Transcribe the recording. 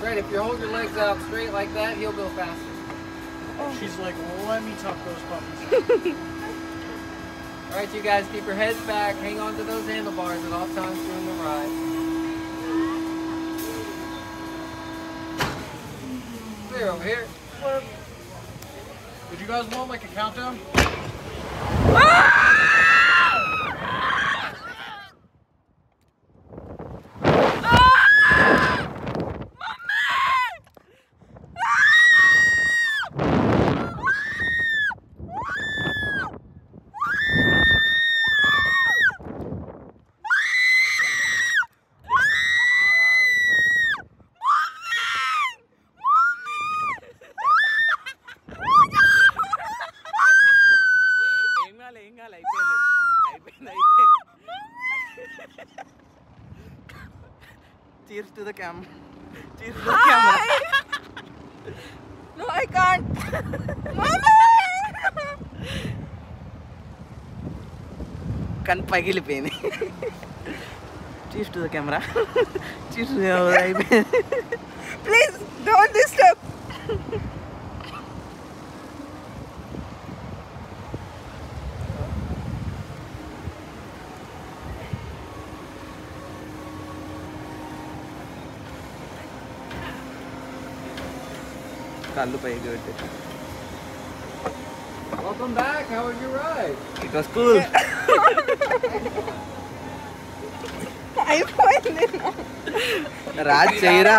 Right, if you hold your legs out straight like that, he'll go faster. Oh. She's like, let me tuck those puppies. All right, you guys, keep your heads back. Hang on to those handlebars at all times during the ride. Clear over here. Would you guys want like a countdown? ఏం అయిపోయింది అయిపోయింది అయిపోయింది Cheers to the cam. Cheers to the camera. No, I can't. కన్ను పగిలిపోయింది cheese to the camera cheese అయిపోయింది Please don't disturb. కళ్ళు పైకి పెట్టి Welcome back. How was your ride? It was cool అయిపోయింది రాజ్ చేయరా